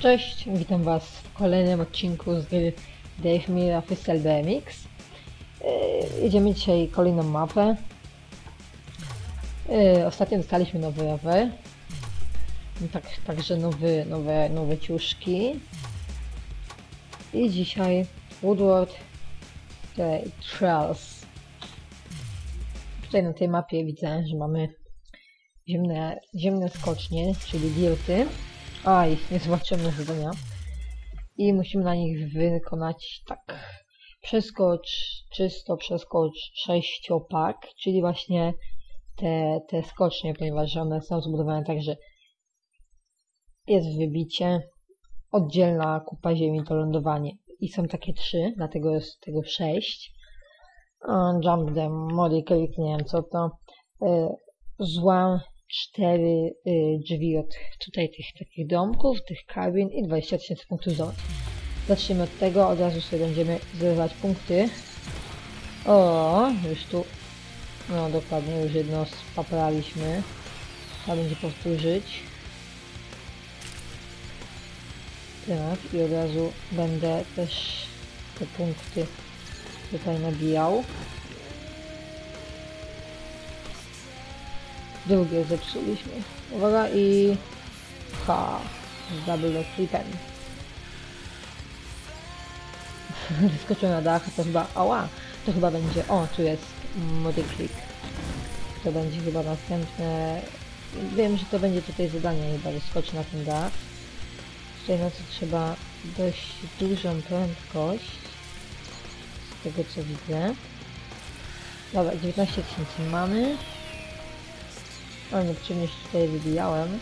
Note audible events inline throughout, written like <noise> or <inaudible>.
Cześć, witam Was w kolejnym odcinku z gry Dave Mira Fistel BMX. Yy, jedziemy dzisiaj kolejną mapę. Yy, ostatnio dostaliśmy nowy rower. Tak, także nowy, nowe, nowe ciuszki. I dzisiaj Woodward Trails. Tutaj na tej mapie widzę, że mamy ziemne, ziemne skocznie, czyli dirty. Aj, nie zobaczymy zadania. I musimy na nich wykonać tak. Przeskocz, czysto przeskocz sześciopak, czyli właśnie te, te skocznie, ponieważ one są zbudowane tak, że jest wybicie, oddzielna kupa ziemi to lądowanie. I są takie trzy, dlatego jest tego sześć. Jump them, mody click, nie wiem co to. Złam cztery y, drzwi od tutaj tych takich domków, tych kabin i 20 tysięcy punktów złot. Zacznijmy od tego, od razu sobie będziemy zrywać punkty. O, już tu, no dokładnie, już jedno spapraliśmy. Trzeba będzie powtórzyć. Tak, i od razu będę też te punkty tutaj nabijał. Drugie zepsuliśmy. Uwaga i... Ha! Z double flipem. <laughs> Wyskoczyłem na dach, to chyba... Ała! To chyba będzie... O, tu jest mody click. To będzie chyba następne... Wiem, że to będzie tutaj zadanie chyba wyskoczyć na ten dach. Tutaj na to trzeba dość dużą prędkość. Z tego co widzę. Dobra, 19 tysięcy mamy. O, niepotrzebnie się tutaj wybijałem.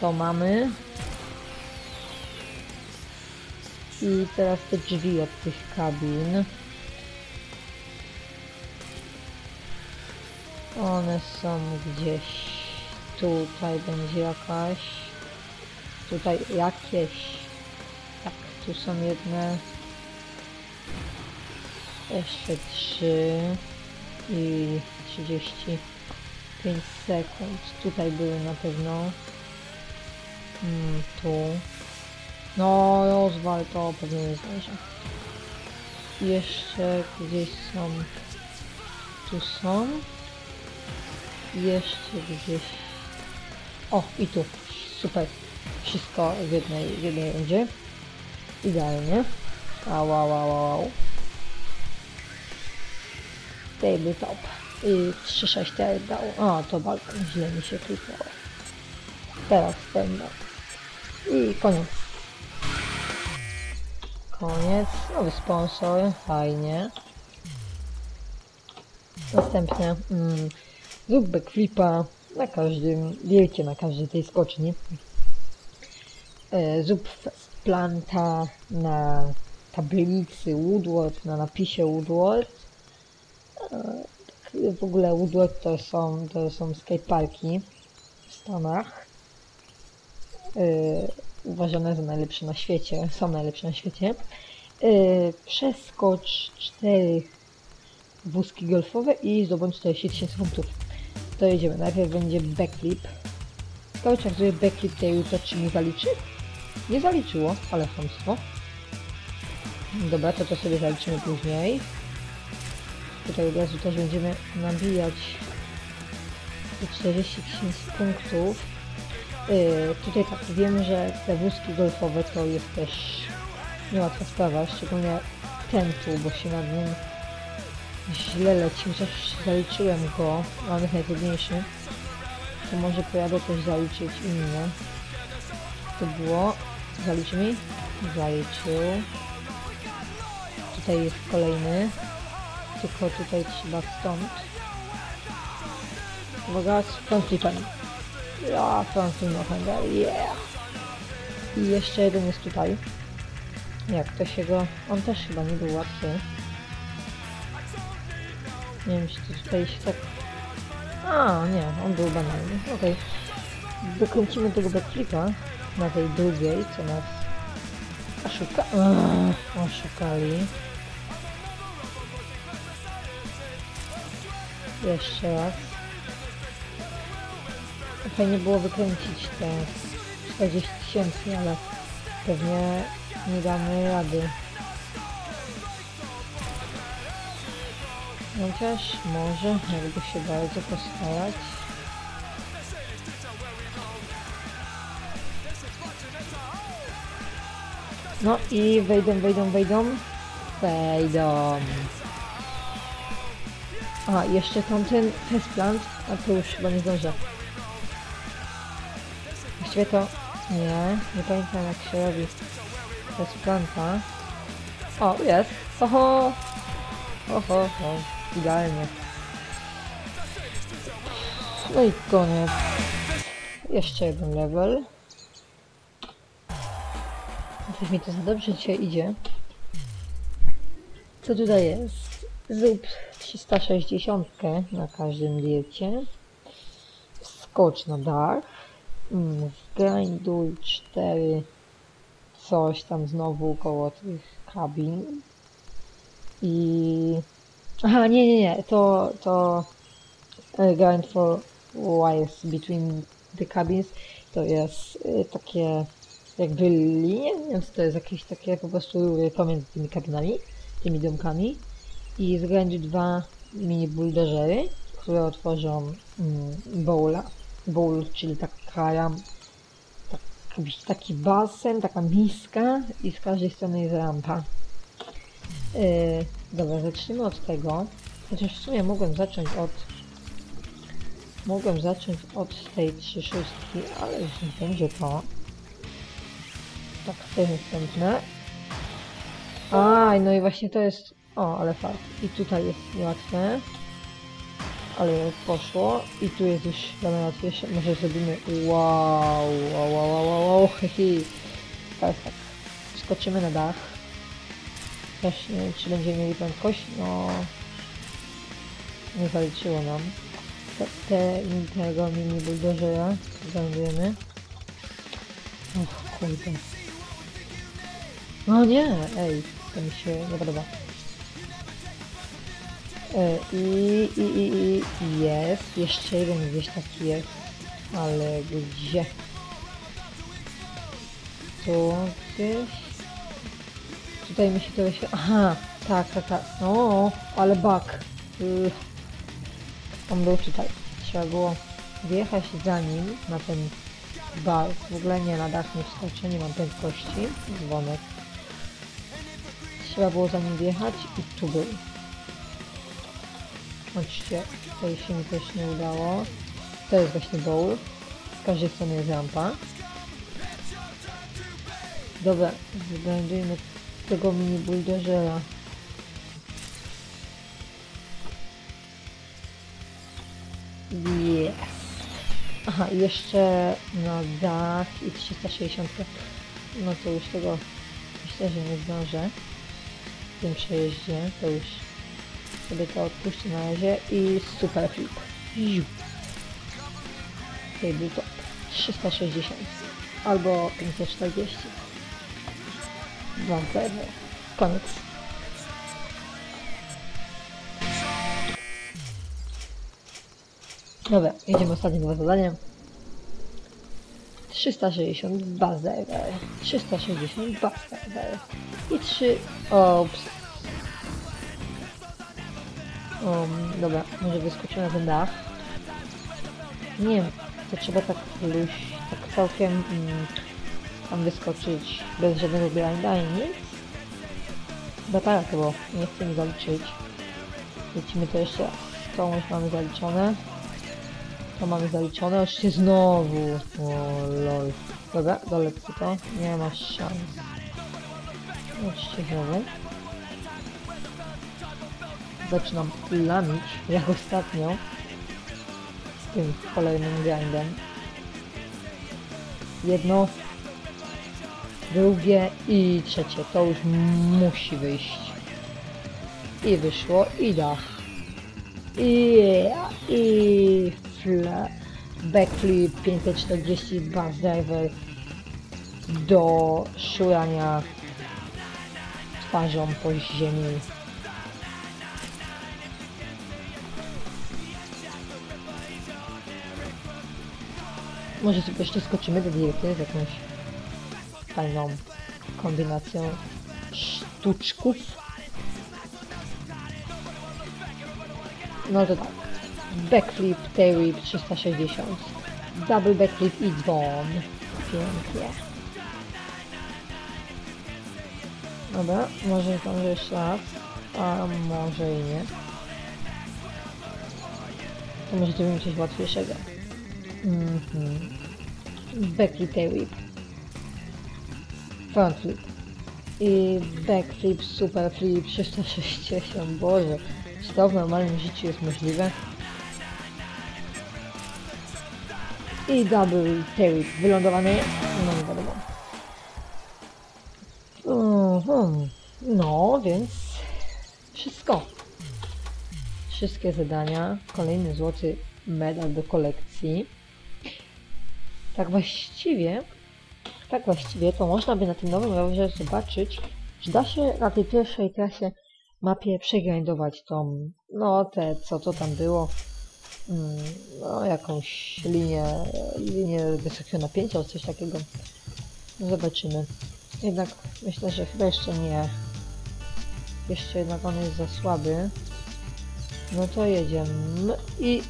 To mamy. I teraz te drzwi od tych kabin. One są gdzieś. Tutaj będzie jakaś. Tutaj jakieś. Tak, tu są jedne. Jeszcze trzy. I 30. 5 sekund. Tutaj były na pewno. Hmm, tu. No, rozwal to pewnie nie zdążę. Jeszcze gdzieś są. Tu są. Jeszcze gdzieś. O, i tu. Super. Wszystko w jednej, w jednej rundzie. Idealnie. Au, au, au, au. Tabletop. I 3, 6 4 dało. O, to bardzo źle mi się kliknęło. Teraz ten I koniec. Koniec. Nowy sponsor. Fajnie. Następnie mm, zrób backflipa na każdym, wielkie na każdej tej skoczni. E, zrób planta na tablicy Woodward, na napisie Woodward. E, w ogóle Woodward to są, to są skateparki w Stanach. Yy, uważane za najlepsze na świecie, są najlepsze na świecie. Yy, przeskocz cztery wózki golfowe i zdobądź 40 tysięcy punktów. To jedziemy. Najpierw będzie backflip. Czy jak zrobię backflip tej jutro czy mi zaliczy? Nie zaliczyło, ale chamstwo. Dobra, to to sobie zaliczymy później. Tutaj od razu też będziemy nabijać 40 tysięcy punktów. Yy, tutaj tak, wiem, że te wózki golfowe to jest też niełatwa sprawa, szczególnie ten tu, bo się nad nim źle leci, chociaż zaliczyłem go, on jest najtrudniejszy. To może pojadę też zaliczyć inne. To było, zaliczy mi? Zaliczył. Tutaj jest kolejny tylko tutaj trzeba stąd. Uwaga, z frontflipem. Ja, frontflip no yeah! I jeszcze jeden jest tutaj. Jak to się go... On też chyba nie był łatwy. Nie wiem, czy tutaj się tak... A, nie, on był banalny. Okej. Okay. Dokręcimy tego backflipa na tej drugiej, co nas... Oszuka... oszukali. Jeszcze raz. Fajnie było wykręcić te 40 tysięcy, ale pewnie nie damy rady. Chociaż może, jakby się bardzo postarać. No i wejdą, wejdą, wejdą. Wejdą. A, jeszcze tamten test plant, a to już chyba nie zdążę. Właściwie to... Nie, nie pamiętam jak się robi test planta. O, jest. Oho! Oho, ho. Idealnie. No i koniec. Jeszcze jeden level. Coś mi to za dobrze dzisiaj idzie. Co tutaj jest? Zrób 360 na każdym diecie. Skocz na dach. Mm, Zgrinduj 4 coś tam znowu koło tych kabin. I... Aha, nie, nie, nie, to, to uh, grind for wires between the cabins to jest y, takie jakby linie, więc to jest jakieś takie po prostu pomiędzy tymi kabinami, tymi domkami i zgrinduj dwa mini buldożery, które otworzą mm, bowla, bowl, czyli taka ram, tak, taki basen, taka miska i z każdej strony jest rampa. Yy, dobra, zacznijmy od tego. Chociaż w sumie mogłem zacząć od... Mogłem zacząć od tej trzy szóstki, ale już nie będzie to. Tak, to jest następne. Aj, no i właśnie to jest... O, ale fakt. I tutaj jest niełatwe. Ale poszło. I tu jest już dla mnie łatwiejsze. Może zrobimy... Wow, wow, wow, wow, wow, hihi. <laughs> Teraz tak. Skoczymy na dach. Też nie wiem, czy będziemy mieli prędkość. No... Nie zaliczyło nam. Te, te, tego mini buldożera znajdujemy. Och, kurde. No nie, ej, to mi się nie podoba. E, I, i, i, i jest, jeszcze jeden gdzieś taki jest, ale gdzie? Tu gdzieś? Tutaj mi się to wyświetla. Aha, tak, tak, tak. O, ale bug. Yy. On był tutaj. Trzeba było wjechać za nim na ten bar. W ogóle nie, na dach nie wskoczę, nie mam prędkości. Dzwonek. Trzeba było za nim wjechać i tu był. Oczywiście tutaj się mi też nie udało. To jest właśnie bowl. Z każdej strony jest rampa. Dobra, wybędziemy tego mini buldożera. Jest. Aha, jeszcze na dach i 360. No to już tego myślę, że nie zdążę. W tym przejeździe to już sobie to odpuszczę na razie i super flip. Był to 360 albo 540. Dwa zero. Koniec. Dobra, jedziemy ostatnie dwa zadania. 360 bazer, 360 bazer i 3 ops. Dobra, może wyskoczymy na ten dach. Nie wiem, to trzeba tak luź, tak całkiem mm, tam wyskoczyć bez żadnego blinda i nic. Chyba tak było, nie chcę mi zaliczyć. Lecimy to jeszcze raz. To już mamy zaliczone. To mamy zaliczone, oczywiście znowu. O lol. Dobra, dolecę to. Nie ma szans. Oczywiście znowu. Zaczynam lamić, jak ostatnio. Z tym kolejnym grindem. Jedno. Drugie i trzecie. To już musi wyjść. I wyszło, i dach. I, i fla, backflip 540 bus driver do szurania twarzą po ziemi. Może sobie jeszcze skoczymy do dirty z jakąś fajną kombinacją sztuczków. No to tak. Backflip, tailwhip 360. Double backflip i dzwon. Pięknie. Dobra, może tam jeszcze raz, a może i nie. To może zrobimy coś łatwiejszego. Mhm. Backflip, tailwhip. Front flip. I backflip, super flip 360. Boże, czy to w normalnym życiu jest możliwe? I double tailwhip wylądowany. No nie wiadomo. Mhm. No, więc wszystko. Wszystkie zadania. Kolejny złoty medal do kolekcji. Tak właściwie, tak właściwie to można by na tym nowym rowerze zobaczyć, czy da się na tej pierwszej trasie mapie przegrindować tą, no te, co to tam było, mm, no jakąś linię, linię wysokiego napięcia, coś takiego. Zobaczymy. Jednak myślę, że chyba jeszcze nie. Jeszcze jednak on jest za słaby. No to jedziemy i...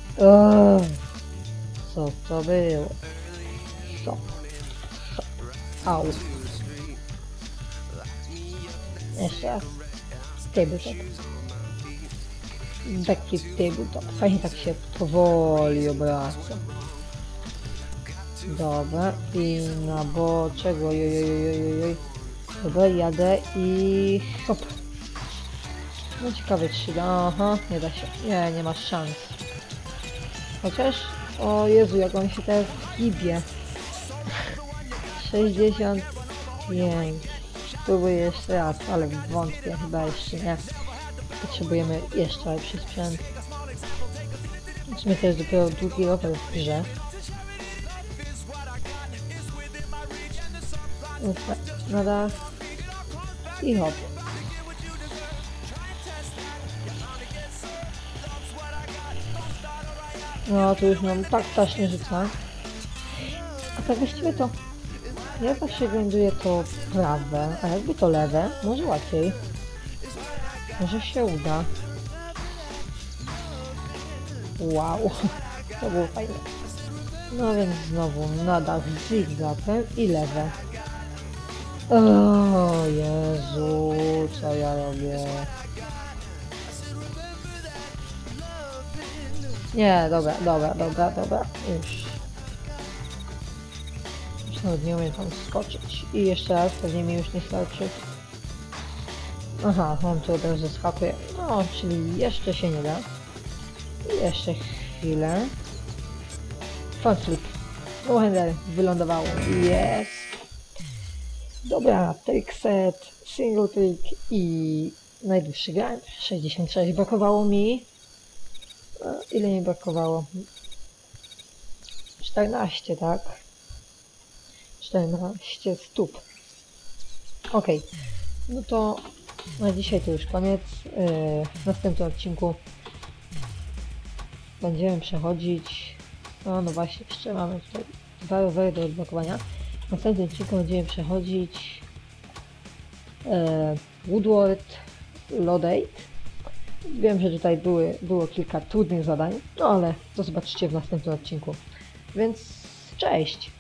Co to było? Co? Au. Jeszcze raz. Tabletop. Backflip tabletop. Fajnie tak się powoli obraca. Dobra, i na boczek, ojojojojojoj. Dobra, jadę i hop. No ciekawe czy da, aha, nie da się, nie, nie ma szans. Chociaż, o Jezu, jak on się teraz gibie. 65. Spróbuję jeszcze raz, ale wątpię, chyba jeszcze nie. Potrzebujemy jeszcze lepszy sprzęt. W sumie to jest dopiero drugi rower w grze. Ufa, na i hop. No, tu już mam tak strasznie rzuca. A tak właściwie to ja zawsze węduję to prawe, a jakby to lewe, może łatwiej. Może się uda. Wow, <laughs> to było fajne. No więc znowu na dach zigzagiem i lewe. O Jezu, co ja robię? Nie, dobra, dobra, dobra, dobra, już. Nawet nie umiem tam skoczyć. I jeszcze raz, pewnie mi już nie starczy. Aha, on tu od razu skakuje. No, czyli jeszcze się nie da. I jeszcze chwilę. Front flip. No handler, wylądowało. Jest. Dobra, trick set, single trick i najdłuższy grind. 66 brakowało mi. A ile mi brakowało? 14, tak? 14 stóp. Ok. No to na dzisiaj to już koniec. Yy, W następnym odcinku będziemy przechodzić. No, no właśnie, jeszcze mamy tutaj dwa rowery do odblokowania. W następnym odcinku będziemy przechodzić e, Woodward Lodate. Wiem, że tutaj były, było kilka trudnych zadań, no ale to zobaczycie w następnym odcinku. Więc cześć!